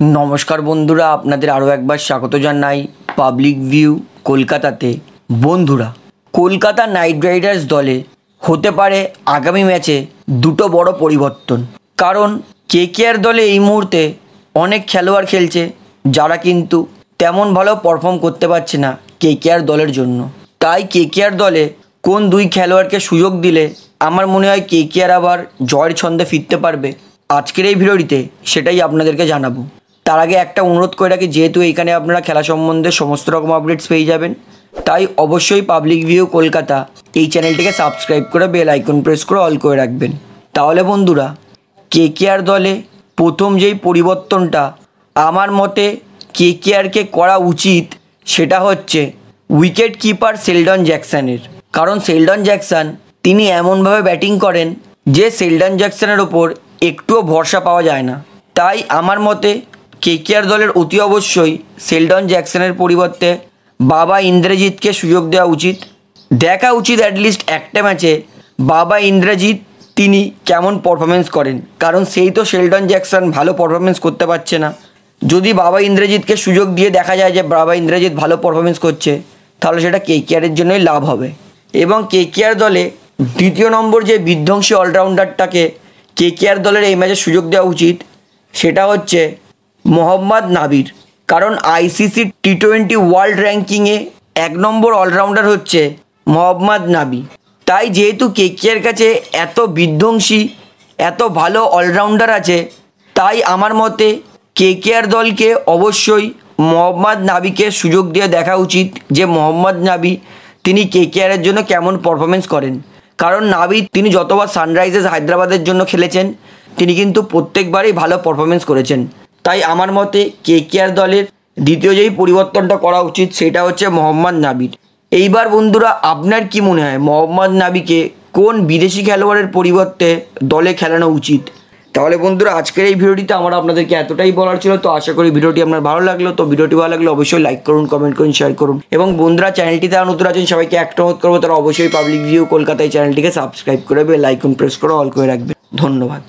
নমস্কার বন্ধুরা, আপনাদের আরও একবার স্বাগত জানাই পাবলিক ভিউ কলকাতাতে। বন্ধুরা, কলকাতা নাইট রাইডার্স দলে হতে পারে আগামী ম্যাচে দুটো বড় পরিবর্তন। কারণ কে কেকেআর দলে এই মুহূর্তে অনেক খেলোয়াড় খেলছে যারা কিন্তু তেমন ভালো পারফর্ম করতে পারছে না কে কেকেআর দলের জন্য। তাই কে কেকেআর দলে কোন দুই খেলোয়াড়কে সুযোগ দিলে আমার মনে হয় কে কেকেআর আবার জয়ের ছন্দে ফিরতে পারবে? আজকের এই ভিডিওটিতে সেটাই আপনাদেরকে জানাব। তার আগে একটা অনুরোধ করে রাখি, যেহেতু এইখানে আপনারা খেলা সম্বন্ধে সমস্ত রকম আপডেটস পেয়ে যাবেন, তাই অবশ্যই পাবলিক ভিউ কলকাতা এই চ্যানেলটিকে সাবস্ক্রাইব করে বেল আইকন প্রেস করে অল করে রাখবেন। তাহলে বন্ধুরা কেকেআর দলে প্রথম যেই পরিবর্তনটা আমার মতে কেকেআরকে করা উচিত সেটা হচ্ছে উইকেট কিপার সেলডন জ্যাকসনের কারণ সেলডন জ্যাকসন তিনি এমনভাবে ব্যাটিং করেন যে সেলডন জ্যাকসনের ওপর একটুও ভরসা পাওয়া যায় না। তাই আমার মতে কেকেআর দলের অতি অবশ্যই সেলডন জ্যাকসনের পরিবর্তে বাবা ইন্দ্রজিৎকে সুযোগ দেওয়া উচিত। দেখা উচিত অ্যাটলিস্ট একটা ম্যাচে বাবা ইন্দ্রজিৎ তিনি কেমন পারফরমেন্স করেন। কারণ সেই তো শেলডন জ্যাকসন ভালো পারফরমেন্স করতে পারছে না। যদি বাবা ইন্দ্রজিৎকে সুযোগ দিয়ে দেখা যায় যে বাবা ইন্দ্রজিৎ ভালো পারফরমেন্স করছে, তাহলে সেটা কেকেআরের জন্যই লাভ হবে। এবং কেকেআর দলে দ্বিতীয় নম্বর যে বিধ্বংসী অলরাউন্ডারটাকে কেকেআর দলের এই ম্যাচে সুযোগ দেওয়া উচিত, সেটা হচ্ছে মোহাম্মদ নাবির। কারণ আইসিসি টি টোয়েন্টি ওয়ার্ল্ড র্যাঙ্কিংয়ে এক নম্বর অলরাউন্ডার হচ্ছে মোহাম্মদ নাবি। তাই যেহেতু কেকেআর কাছে এত বিধ্বংসী, এত ভালো অলরাউন্ডার আছে, তাই আমার মতে কেকেআর দলকে অবশ্যই মোহাম্মদ নাবিকে সুযোগ দিয়ে দেখা উচিত যে মোহাম্মদ নাবি তিনি কেকেআরের জন্য কেমন পারফরমেন্স করেন। কারণ নাবি তিনি যতবার সানরাইজার্স হায়দ্রাবাদের জন্য খেলেছেন, তিনি কিন্তু প্রত্যেকবারই ভালো পারফরমেন্স করেছেন। তাই আমার মতে কে কেকেআর দলের দ্বিতীয় যেই পরিবর্তনটা করা উচিত, সেটা হচ্ছে মোহাম্মদ নাবির। এইবার বন্ধুরা, আপনার কি মনে হয়, মোহাম্মদ নাবিকে কোন বিদেশি খেলোয়াড়ের পরিবর্তে দলে খেলানো উচিত? তাহলে বন্ধুরা, আজকের এই ভিডিওটিতে আমার আপনাদেরকে এতটাই বলার ছিল, তো আশা করি ভিডিওটি আপনার ভালো লাগল। তো ভিডিওটি ভালো লাগলে অবশ্যই লাইক করুন কমেন্ট করুন শেয়ার করুন। এবং বন্ধুরা চ্যানেলটিতে আর নতুন আছেন, সবাইকে একটা অনুরোধ করব, তারা অবশ্যই পাবলিক ভিউ কলকাতায় চ্যানেলটিকে সাবস্ক্রাইব করে বেল আইকন প্রেস করে অল করে রাখবে ধন্যবাদ।